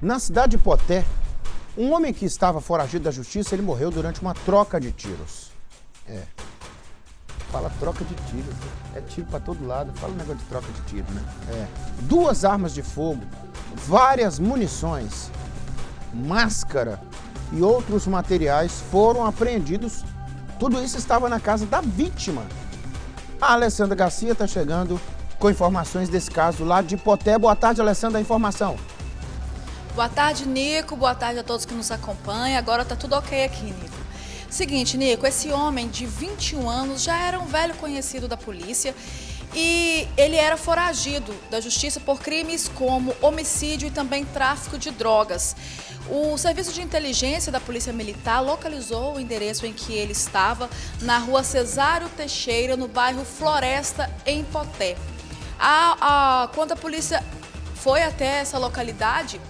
Na cidade de Poté, um homem que estava foragido da justiça, ele morreu durante uma troca de tiros. É. Fala troca de tiros. É tiro para todo lado. Fala um negócio de troca de tiro, né? É. Duas armas de fogo, várias munições, máscara e outros materiais foram apreendidos. Tudo isso estava na casa da vítima. A Alessandra Garcia está chegando com informações desse caso lá de Poté. Boa tarde, Alessandra, informação. Boa tarde, Nico. Boa tarde a todos que nos acompanham. Agora tá tudo ok aqui, Nico. Seguinte, Nico, esse homem de 21 anos já era um velho conhecido da polícia e ele era foragido da justiça por crimes como homicídio e também tráfico de drogas. O serviço de inteligência da Polícia Militar localizou o endereço em que ele estava na rua Cesário Teixeira, no bairro Floresta, em Poté. A, a, quando a polícia foi até essa localidade,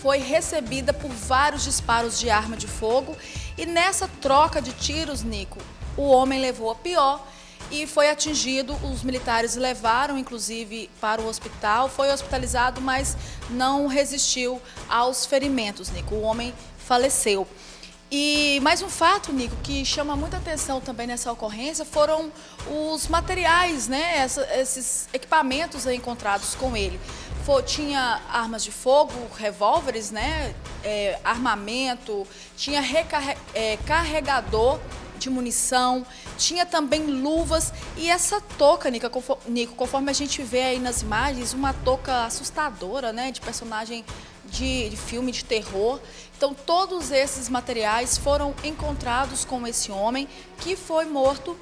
foi recebida por vários disparos de arma de fogo e nessa troca de tiros, Nico, o homem levou a pior e foi atingido. Os militares levaram, inclusive, para o hospital. Foi hospitalizado, mas não resistiu aos ferimentos, Nico. O homem faleceu. E mais um fato, Nico, que chama muita atenção também nessa ocorrência foram os materiais, né? Essa, esses equipamentos encontrados com ele. Tinha armas de fogo, revólveres, né? É, armamento, tinha é, carregador de munição, tinha também luvas e essa touca, Nico, conforme, conforme a gente vê aí nas imagens, uma touca assustadora, né? De personagem de, de filme de terror. Então, todos esses materiais foram encontrados com esse homem que foi morto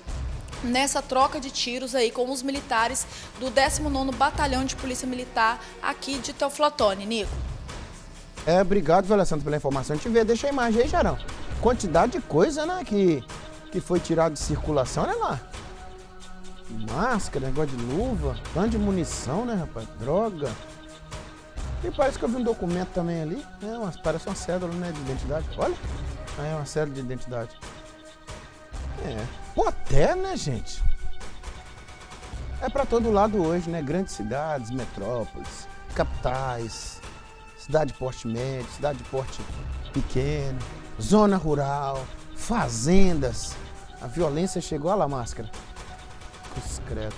nessa troca de tiros aí com os militares do 19º Batalhão de Polícia Militar aqui de Teoflotone. Nico. É, obrigado, Vela Santos, pela informação. A gente vê, deixa a imagem aí, Jarão. Quantidade de coisa, né, que, que foi tirado de circulação, olha lá. Máscara, negócio de luva, tanto de munição, né, rapaz? Droga. E parece que eu vi um documento também ali. É, uma, parece uma cédula né, de identidade. Olha. Aí é uma cédula de identidade. Pô, até, né, gente? É para todo lado hoje, né? Grandes cidades, metrópoles, capitais, cidade de porte médio, cidade de porte pequeno, zona rural, fazendas. A violência chegou, olha lá a máscara. Discreto.